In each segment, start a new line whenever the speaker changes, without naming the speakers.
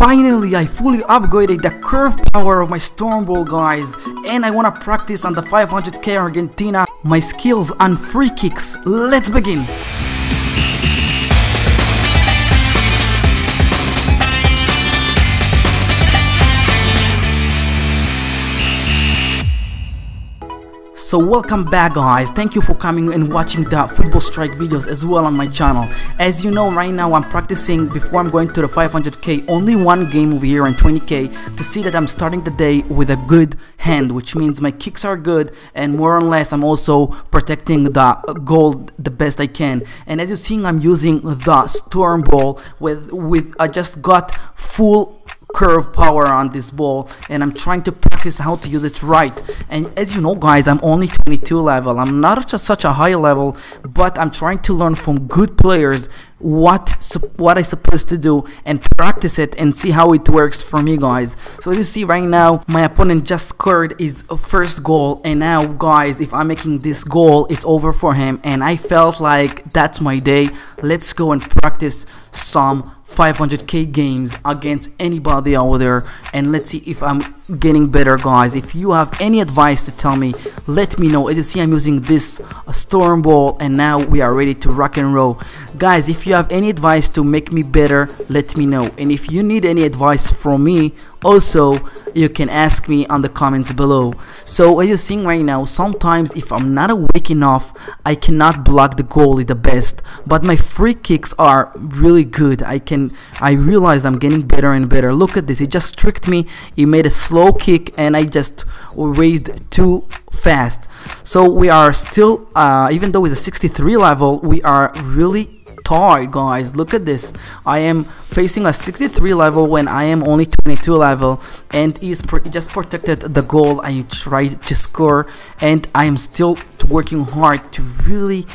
Finally, I fully upgraded the curve power of my Storm Ball guys and I wanna practice on the 500k Argentina my skills on free kicks. Let's begin! So welcome back guys, thank you for coming and watching the Football Strike videos as well on my channel. As you know right now I'm practicing before I'm going to the 500k only one game over here on 20k to see that I'm starting the day with a good hand which means my kicks are good and more or less I'm also protecting the goal the best I can. And as you're seeing I'm using the Storm Ball with, with I just got full curve power on this ball and I'm trying to practice how to use it right. And as you know guys I'm only 22 level. I'm not just such a high level but I'm trying to learn from good players what what I supposed to do and practice it and see how it works for me guys. So you see right now my opponent just scored his first goal and now guys if I'm making this goal it's over for him. And I felt like that's my day. Let's go and practice some 500k games against anybody out there. And let's see if I'm getting better guys. If you have any advice to tell me let me know. As you see I'm using this uh, storm ball and now we are ready to rock and roll. Guys if you have any advice to make me better let me know. And if you need any advice from me also you can ask me on the comments below. So as you're seeing right now sometimes if I'm not awake enough I cannot block the goalie the best. But my free kicks are really good. I can I realize I'm getting better and better. Look at this. He just tricked me. He made a slow kick and I just raised too fast. So we are still uh, even though it's a 63 level we are really tired guys. Look at this. I am facing a 63 level when I am only 22 level and he's just protected the goal. I tried to score and I am still working hard to really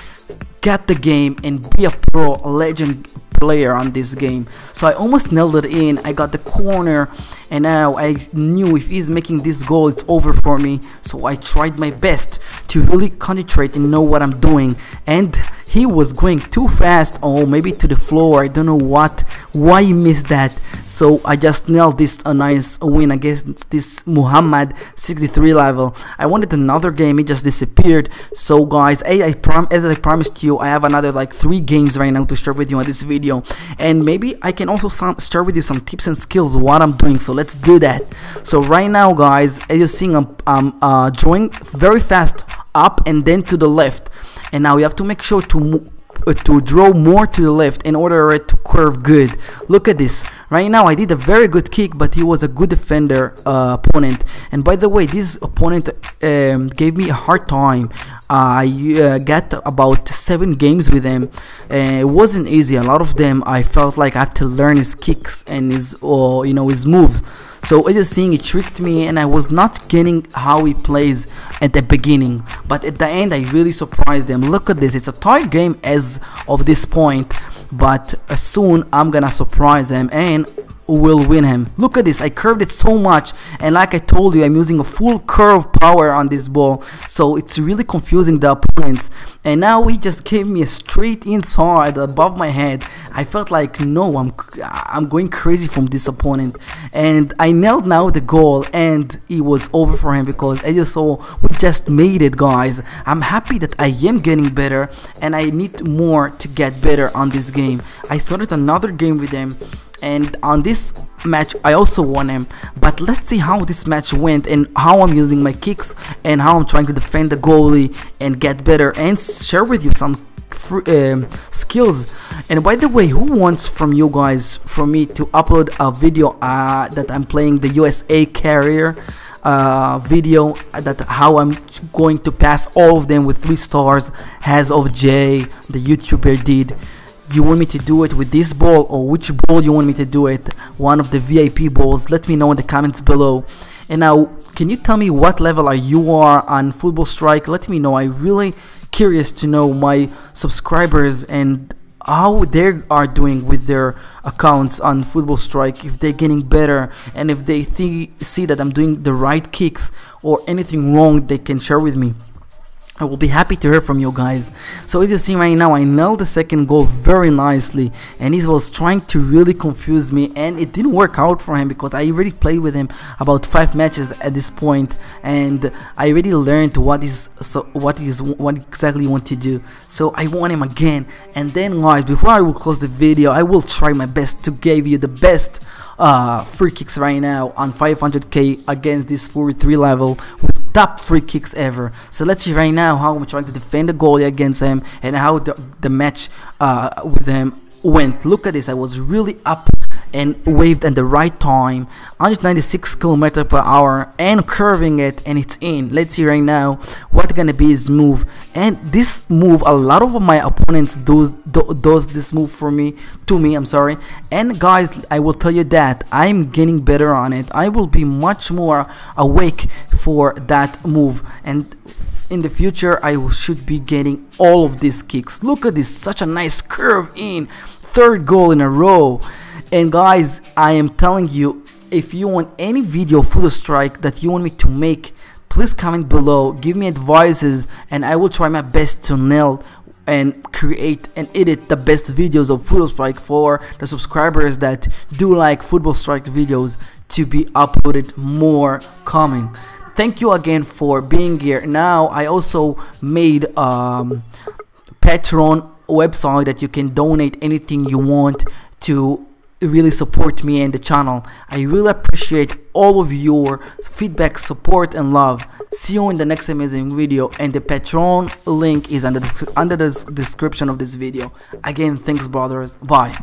get the game and be a pro legend player on this game. So I almost nailed it in. I got the corner and now I knew if he's making this goal it's over for me. So I tried my best to really concentrate and know what I'm doing. And he was going too fast or maybe to the floor. I don't know what why he missed that. So I just nailed this a nice win against this Muhammad 63 level. I wanted another game it just disappeared. So guys I, I prom as I promised you I have another like three games right now to share with you on this video. And maybe I can also share with you some tips and skills what I'm doing. So let's do that. So right now guys as you're seeing I'm, I'm uh, drawing very fast up and then to the left. And now you have to make sure to uh, to draw more to the left in order it to curve good. Look at this right now I did a very good kick but he was a good defender uh, opponent and by the way this opponent um, gave me a hard time I uh, got about seven games with him uh, it wasn't easy a lot of them I felt like I have to learn his kicks and his or you know his moves so it is seeing it tricked me and I was not getting how he plays at the beginning. But at the end I really surprised them. Look at this, it's a tight game as of this point. But uh, soon I'm gonna surprise them and will win him. Look at this, I curved it so much and like I told you I'm using a full curve power on this ball so it's really confusing the opponents and now he just gave me a straight inside above my head. I felt like no I'm I'm going crazy from this opponent and I nailed now the goal and it was over for him because as you saw we just made it guys. I'm happy that I am getting better and I need more to get better on this game. I started another game with him and on this match I also won him. But let's see how this match went and how I'm using my kicks and how I'm trying to defend the goalie and get better and share with you some um, skills. And by the way who wants from you guys for me to upload a video uh, that I'm playing the USA carrier uh, video that how I'm going to pass all of them with three stars as of Jay the youtuber did you want me to do it with this ball or which ball you want me to do it one of the VIP balls let me know in the comments below. And now can you tell me what level are you are on football strike? Let me know I really curious to know my subscribers and how they are doing with their accounts on football strike if they're getting better and if they see see that I'm doing the right kicks or anything wrong they can share with me I will be happy to hear from you guys. So as you see right now, I nailed the second goal very nicely and he was trying to really confuse me and it didn't work out for him because I already played with him about five matches at this point and I already learned what is so what is what exactly you want to do. So I want him again and then guys before I will close the video I will try my best to give you the best uh, free kicks right now on 500k against this 43 level with top free kicks ever. So let's see right now how I'm trying to defend the goalie against him and how the, the match uh, with him went. Look at this, I was really up and waved at the right time 196 km per hour and curving it and it's in. Let's see right now what gonna be his move. And this move a lot of my opponents does do does this move for me to me I'm sorry. And guys I will tell you that I'm getting better on it. I will be much more awake for that move. And in the future I should be getting all of these kicks. Look at this such a nice curve in third goal in a row and guys I am telling you if you want any video full strike that you want me to make please comment below give me advices and I will try my best to nail and create and edit the best videos of Football Strike for the subscribers that do like Football Strike videos to be uploaded more coming. Thank you again for being here. Now I also made um, Patreon website that you can donate anything you want to really support me and the channel. I really appreciate all of your feedback, support and love. See you in the next amazing video and the Patreon link is under the, under the description of this video. Again, thanks brothers. Bye.